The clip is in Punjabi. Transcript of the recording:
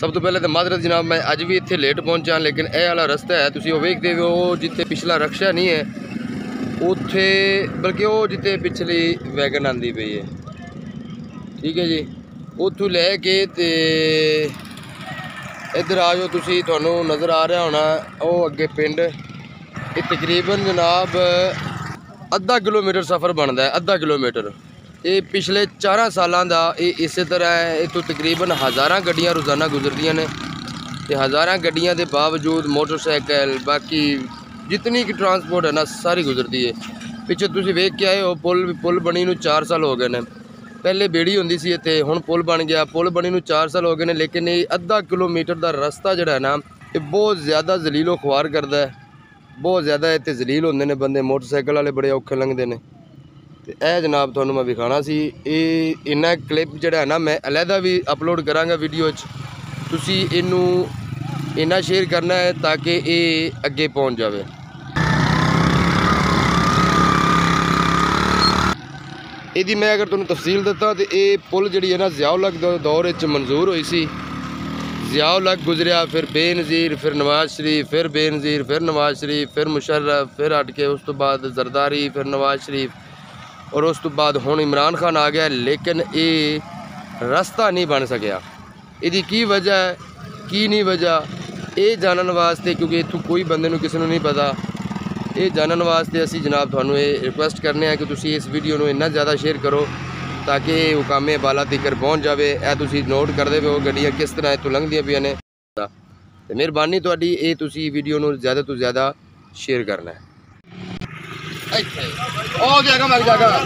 ਸਭ ਤੋਂ ਪਹਿਲੇ ਤਾਂ ਮਾਜ਼ਰਤ ਜਨਾਬ ਮੈਂ ਅੱਜ ਵੀ ਇੱਥੇ ਲੇਟ ਪਹੁੰਚਾ ਲੇਕਿਨ ਇਹ ਵਾਲਾ ਰਸਤਾ ਹੈ, ਤੁਸੀਂ ਉਹ ਵੇਖਦੇ ਹੋ, ਉਹ ਜਿੱਥੇ ਪਿਛਲਾ ਰਕਸ਼ਾ ਨਹੀਂ ਹੈ, ਉੱਥੇ ਬਲਕਿ ਉਹ ਜਿੱਥੇ ਪਿਛਲੀ ਵੈਗਨ ਆਂਦੀ ਪਈ ਹੈ। ਠੀਕ ਹੈ ਜੀ? ਉੱਥੋਂ ਲੈ ਕੇ ਤੇ ਇੱਧਰ ਆ ਜਾਓ ਤੁਸੀਂ, ਤੁਹਾਨੂੰ ਨਜ਼ਰ ਆ ਰਿਹਾ ਹੋਣਾ, ਉਹ ਅੱਗੇ ਪਿੰਡ। ਇਹ ਤਕਰੀਬਨ ਜਨਾਬ, ਅੱਧਾ ਕਿਲੋਮੀਟਰ ਸਫ਼ਰ ਬਣਦਾ ਹੈ, ਅੱਧਾ ਕਿਲੋਮੀਟਰ। ਇਹ ਪਿਛਲੇ 4 ਸਾਲਾਂ ਦਾ ਇਹ ਇਸੇ ਤਰ੍ਹਾਂ ਹੈ। ਇੱਥੋਂ ਤਕਰੀਬਨ ਹਜ਼ਾਰਾਂ ਗੱਡੀਆਂ ਰੋਜ਼ਾਨਾ ਗੁਜ਼ਰਦੀਆਂ ਨੇ ਤੇ ਹਜ਼ਾਰਾਂ ਗੱਡੀਆਂ ਦੇ ਬਾਵਜੂਦ ਮੋਟਰਸਾਈਕਲ, ਬਾਕੀ ਜਿਤਨੀ ਕਿ ਟਰਾਂਸਪੋਰਟ ਹੈ ਨਾ, ਸਾਰੀ ਗੁਜ਼ਰਦੀ ਹੈ ਪਿੱਛੇ ਤੁਸੀਂ ਵੇਖ ਕੇ ਆਏ ਹੋ, ਪੁਲ ਵੀ ਪੁਲ ਬਣੀ ਨੂੰ 4 ਸਾਲ ਹੋ ਗਏ ਨੇ। ਪਹਿਲੇ ਬੇੜੀ ਹੁੰਦੀ ਸੀ ਇੱਥੇ, ਹੁਣ ਪੁਲ ਬਣ ਗਿਆ। ਪੁਲ ਬਣੀ ਨੂੰ 4 ਸਾਲ ਹੋ ਗਏ ਨੇ, ਲੇਕਿਨ ਇਹ ਅੱਧਾ ਕਿਲੋਮੀਟਰ ਦਾ ਰਸਤਾ ਜਿਹੜਾ ਹੈ ਨਾ, ਇਹ ਬਹੁਤ ਜ਼ਿਆਦਾ ਜ਼ਲੀਲੋ ਖੁਆਰ ਕਰਦਾ ਹੈ। ਬਹੁਤ ਜ਼ਿਆਦਾ ਇੱਥੇ ਜ਼ਲੀਲ ਹੁੰਦੇ ਨੇ ਬੰਦੇ, ਮੋਟਰਸਾਈਕਲ ਵਾਲੇ ਬੜੇ ਔਖੇ ਲੰਘਦੇ ਨੇ। ਤੇ ਇਹ ਜਨਾਬ ਤੁਹਾਨੂੰ ਮੈਂ ਵਿਖਾਣਾ ਸੀ, ਇਹ ਇਹਨਾਂ ਕਲਿੱਪ ਜਿਹੜਾ ਹੈ ਨਾ, ਮੈਂ ਅਲੱਗਾ ਵੀ ਅਪਲੋਡ ਕਰਾਂਗਾ ਵੀਡੀਓ 'ਚ। ਤੁਸੀਂ ਇਹਨੂੰ ਇੰਨਾ ਸ਼ੇਅਰ ਕਰਨਾ ਹੈ ਤਾਂ ਕਿ ਇਹ ਅੱਗੇ ਪਹੁੰਚ ਜਾਵੇ। ਇਹਦੀ ਮੈਂ ਅਗਰ ਤੁਹਾਨੂੰ ਤਫਸੀਲ ਦਿੱਤਾ ਤੇ ਇਹ ਪੁਲ ਜਿਹੜੀ ਹੈ ਨਾ ਜ਼ਿਆਉਲਕ ਦੇ ਦੌਰ ਵਿੱਚ ਮਨਜ਼ੂਰ ਹੋਈ ਸੀ। ਜ਼ਿਆਉਲਕ ਗੁਜ਼ਰਿਆ, ਫਿਰ ਬੇਨਜ਼ੀਰ, ਫਿਰ ਨਵਾਜ਼ ਸ਼ਰੀਫ, ਫਿਰ ਬੇਨਜ਼ੀਰ, ਫਿਰ ਨਵਾਜ਼ ਸ਼ਰੀਫ, ਫਿਰ ਮੁਸ਼ਰਫ, ਫਿਰ ਹਟ ਕੇ ਉਸ ਤੋਂ ਬਾਅਦ ਜ਼ਰਦਾਰੀ, ਫਿਰ ਨਵਾਜ਼ ਸ਼ਰੀਫ ਔਰ ਉਸ ਤੋਂ ਬਾਅਦ ਹੁਣ ਇਮਰਾਨ ਖਾਨ ਆ ਗਿਆ, ਲੇਕਿਨ ਇਹ ਰਸਤਾ ਨਹੀਂ ਬਣ ਸਕਿਆ। ਇਹਦੀ ਕੀ ਵਜ੍ਹਾ ਹੈ, ਕੀ ਨਹੀਂ ਵਜ੍ਹਾ, ਇਹ ਜਾਣਨ ਵਾਸਤੇ, ਕਿਉਂਕਿ ਇੱਥੋਂ ਕੋਈ ਬੰਦੇ ਨੂੰ ਕਿਸੇ ਨੂੰ ਨਹੀਂ ਪਤਾ, ਇਹ ਜਾਣਨ ਵਾਸਤੇ ਅਸੀਂ ਜਨਾਬ ਤੁਹਾਨੂੰ ਇਹ ਰਿਕੁਐਸਟ ਕਰਨੇ ਆ ਕਿ ਤੁਸੀਂ ਇਸ ਵੀਡੀਓ ਨੂੰ ਇੰਨਾ ਜ਼ਿਆਦਾ ਸ਼ੇਅਰ ਕਰੋ ਤਾਂ ਕਿ ਇਹ ਹੁਕਾਮੇ ਬਾਲਾ ਤੀਕਰ ਪਹੁੰਚ ਜਾਵੇ। ਇਹ ਤੁਸੀਂ ਨੋਟ ਕਰਦੇ ਹੋ ਗੱਡੀਆਂ ਕਿਸ ਤਰ੍ਹਾਂ ਇੱਥੋਂ ਲੰਘਦੀਆਂ ਪਈਆਂ ਨੇ। ਤੇ ਮਿਹਰਬਾਨੀ ਤੁਹਾਡੀ, ਇਹ ਤੁਸੀਂ ਵੀਡੀਓ ਨੂੰ ਜ਼ਿਆਦਾ ਤੋਂ ਜ਼ਿਆਦਾ ਸ਼ੇਅਰ ਕਰਨਾ ਹੈ। ਇੱਥੇ। ਉਹ ਜਗ੍ਹਾ ਮਗ ਜਗ੍ਹਾ